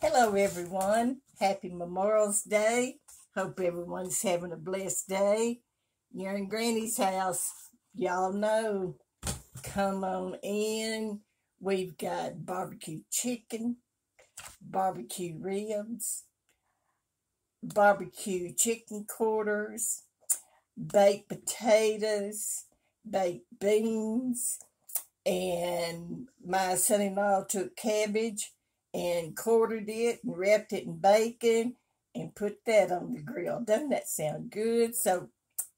Hello, everyone. Happy Memorial's Day. Hope everyone's having a blessed day. You're in Granny's house. Y'all know. Come on in. We've got barbecue chicken, barbecue ribs, barbecue chicken quarters, baked potatoes, baked beans, and my son-in-law took cabbage and quartered it and wrapped it in bacon and put that on the grill. Doesn't that sound good? So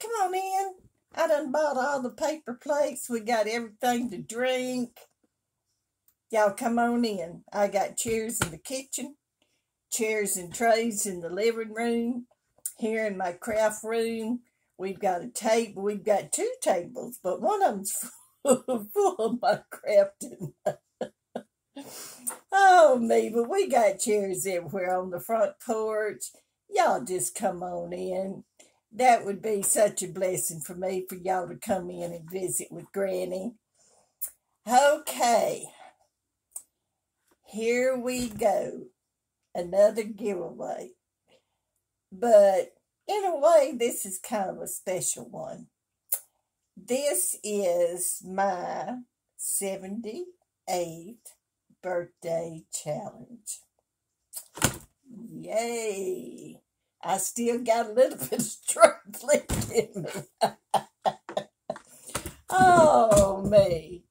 come on in. I done bought all the paper plates. We got everything to drink. Y'all come on in. I got chairs in the kitchen, chairs and trays in the living room. Here in my craft room, we've got a table. We've got two tables, but one of them's full, full of my crafting. Oh, Mabel, we got chairs everywhere on the front porch. Y'all just come on in. That would be such a blessing for me for y'all to come in and visit with Granny. Okay, here we go. Another giveaway. But in a way, this is kind of a special one. This is my 78th birthday challenge. Yay! I still got a little bit of strength left in me. oh, me.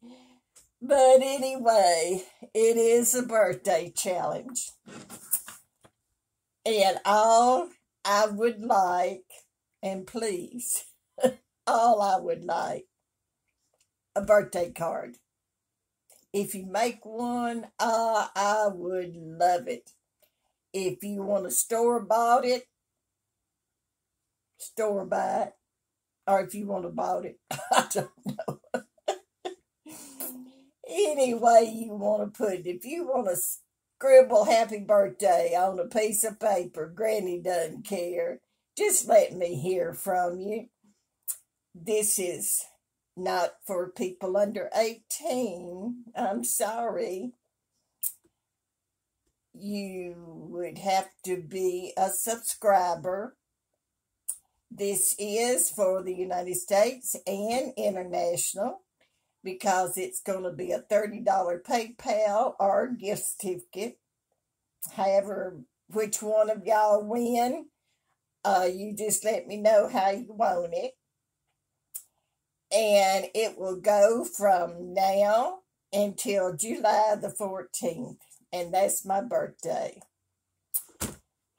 But anyway, it is a birthday challenge. And all I would like, and please, all I would like, a birthday card. If you make one, uh, I would love it. If you want to store bought it, store buy it. Or if you want to bought it, I don't know. Any way you want to put it. If you want to scribble happy birthday on a piece of paper, Granny doesn't care. Just let me hear from you. This is not for people under 18. I'm sorry. You would have to be a subscriber. This is for the United States and international because it's going to be a $30 PayPal or gift certificate. However, which one of y'all win, uh, you just let me know how you want it and it will go from now until July the 14th, and that's my birthday.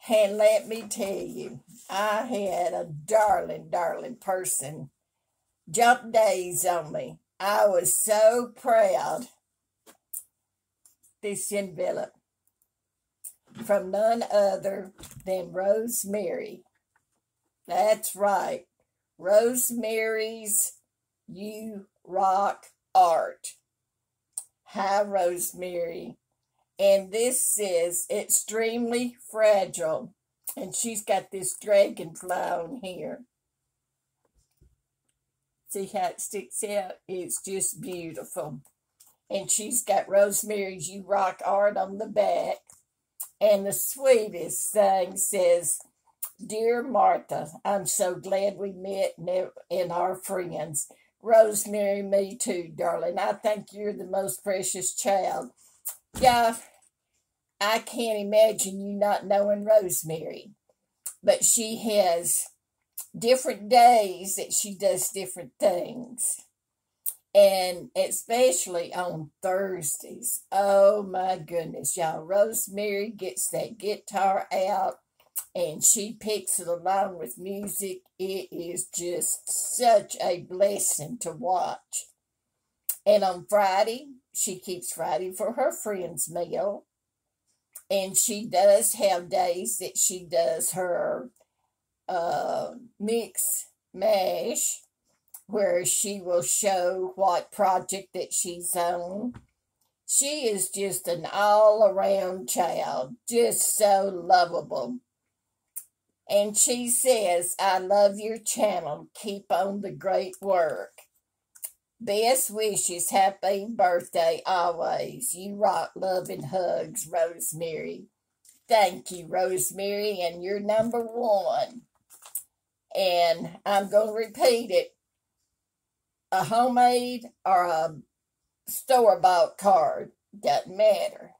And let me tell you, I had a darling, darling person jump days on me. I was so proud. This envelope from none other than Rosemary. That's right, Rosemary's you rock art. Hi, Rosemary. And this is extremely fragile. And she's got this dragonfly on here. See how it sticks out? It's just beautiful. And she's got Rosemary's U-Rock art on the back. And the sweetest thing says, Dear Martha, I'm so glad we met and are friends. Rosemary, me too, darling. I think you're the most precious child. Yeah, I can't imagine you not knowing Rosemary. But she has different days that she does different things. And especially on Thursdays. Oh my goodness, y'all. Rosemary gets that guitar out and she picks it along with music. It is just such a blessing to watch. And on Friday, she keeps Friday for her friend's meal. And she does have days that she does her uh, mix mash, where she will show what project that she's on. She is just an all around child, just so lovable. And she says, I love your channel. Keep on the great work. Best wishes. Happy birthday always. You rock love and hugs, Rosemary. thank you, Rosemary, and you're number one. And I'm going to repeat it a homemade or a store bought card, doesn't matter.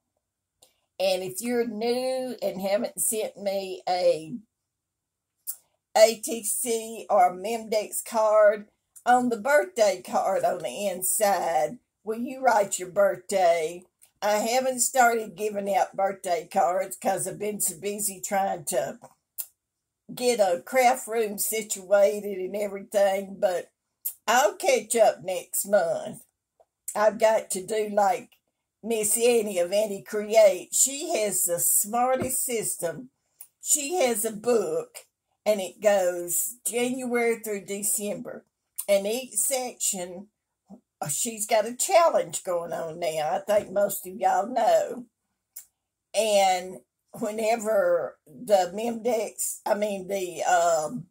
And if you're new and haven't sent me a ATC or Memdex card, on the birthday card on the inside, will you write your birthday? I haven't started giving out birthday cards because I've been so busy trying to get a craft room situated and everything, but I'll catch up next month. I've got to do like Miss Annie of Annie Create. She has the smartest system. She has a book and it goes January through December. And each section, uh, she's got a challenge going on now. I think most of y'all know. And whenever the Memdex, I mean the um,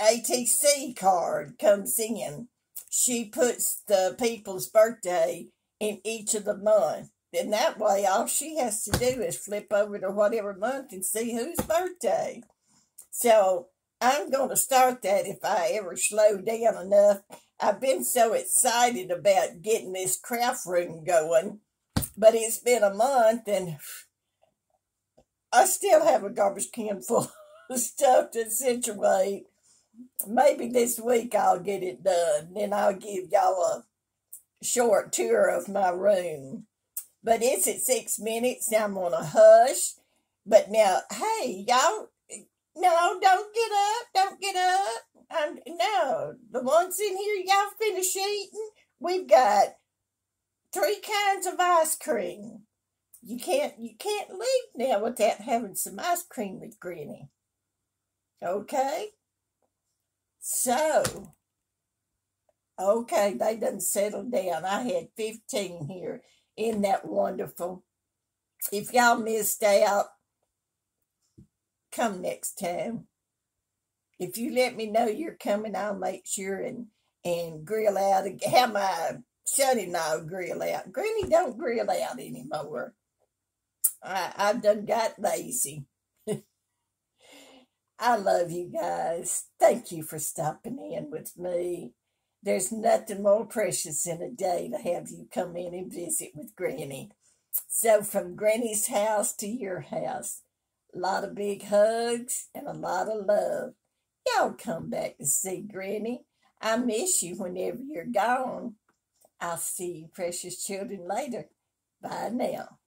ATC card comes in, she puts the people's birthday in each of the months. And that way, all she has to do is flip over to whatever month and see whose birthday. So I'm going to start that if I ever slow down enough. I've been so excited about getting this craft room going, but it's been a month and I still have a garbage can full of stuff to situate maybe this week I'll get it done. Then I'll give y'all a short tour of my room. But it's at six minutes. Now I'm on a hush. But now, hey, y'all, no, don't get up. Don't get up. I'm, no, the ones in here, y'all finish eating. We've got three kinds of ice cream. You can't you can't leave now without having some ice cream with Granny. Okay? So, okay, they done settled down. I had 15 here in that wonderful? If y'all missed out, come next time. If you let me know you're coming, I'll make sure and, and grill out, have my son-in-law grill out. Granny don't grill out anymore. I, I've done got lazy. I love you guys. Thank you for stopping in with me. There's nothing more precious in a day to have you come in and visit with Granny. So, from Granny's house to your house, a lot of big hugs and a lot of love. Y'all come back to see Granny. I miss you whenever you're gone. I'll see you, precious children, later. Bye now.